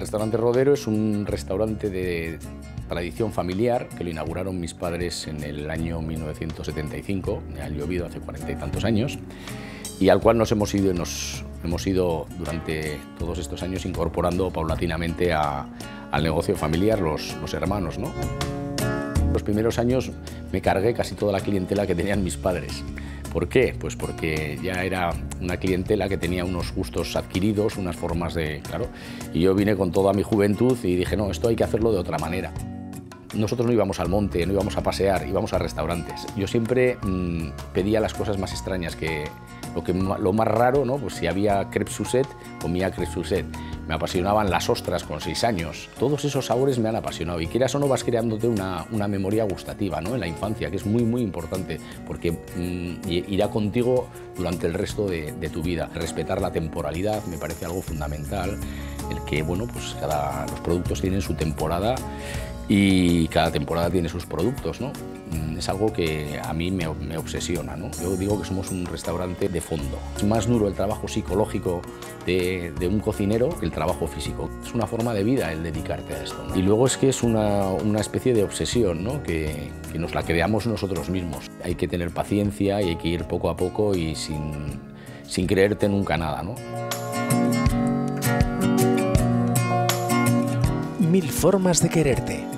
Restaurante Rodero es un restaurante de tradición familiar que lo inauguraron mis padres en el año 1975, ha llovido hace cuarenta y tantos años, y al cual nos hemos ido, nos hemos ido durante todos estos años incorporando paulatinamente al negocio familiar los, los hermanos. ¿no? Los primeros años me cargué casi toda la clientela que tenían mis padres. ¿Por qué? Pues porque ya era una clientela que tenía unos gustos adquiridos, unas formas de... Claro, y yo vine con toda mi juventud y dije, no, esto hay que hacerlo de otra manera. Nosotros no íbamos al monte, no íbamos a pasear, íbamos a restaurantes. Yo siempre mmm, pedía las cosas más extrañas, que lo, que, lo más raro, ¿no? pues si había crepes Suzette, comía crepes Suzette. Me apasionaban las ostras con seis años. Todos esos sabores me han apasionado y quieras o no vas creándote una, una memoria gustativa ¿no? en la infancia, que es muy, muy importante, porque mmm, irá contigo durante el resto de, de, tu vida. Respetar la temporalidad me parece algo fundamental, el que bueno, pues cada, los productos tienen su temporada y cada temporada tiene sus productos, ¿no? Es algo que a mí me, me, obsesiona, ¿no? Yo digo que somos un restaurante de fondo. Es más duro el trabajo psicológico de, de un cocinero que el trabajo físico. Es una forma de vida el dedicarte a esto. ¿no? Y luego es que es una, una especie de obsesión, ¿no? Que, que nos la creamos nosotros mismos. Hay que tener paciencia y hay que ir poco a poco y sin, sin creerte nunca nada, ¿no? Mil formas de quererte